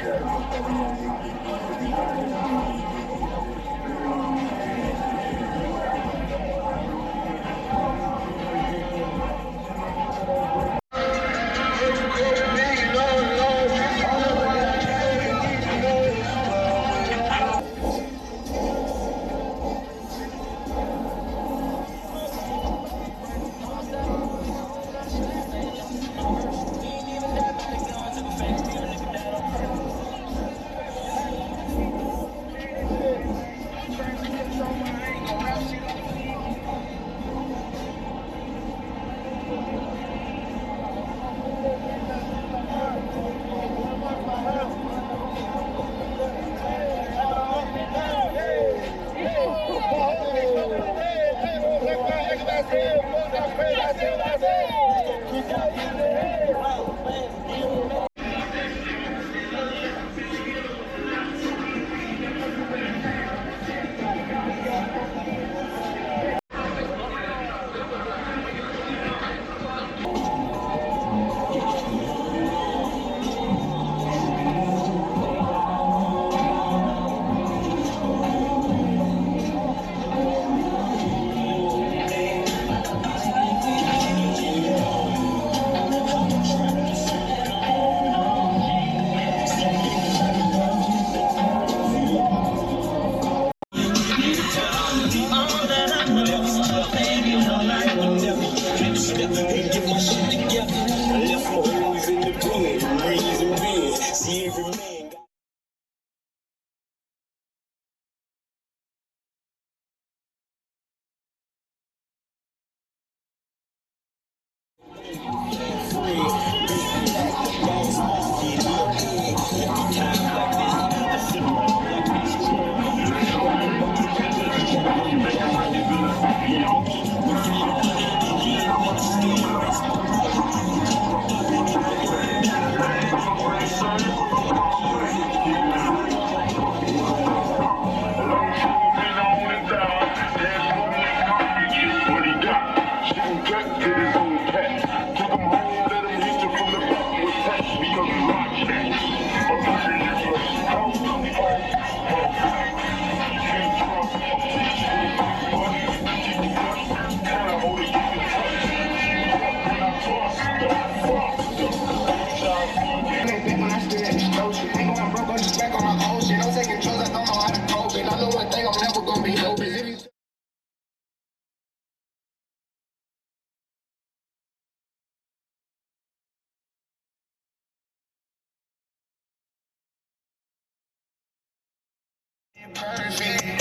Thank you.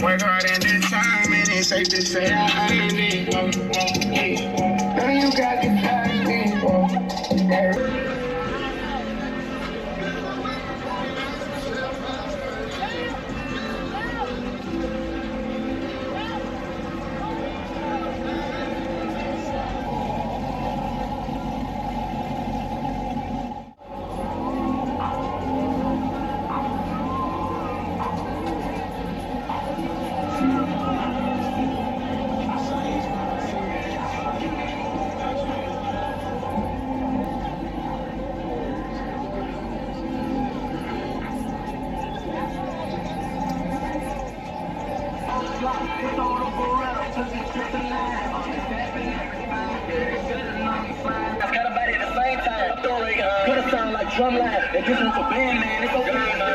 Work hard and this time, and it's safe to say I earned it. Now you got drum line. If this was a band, man, it's okay.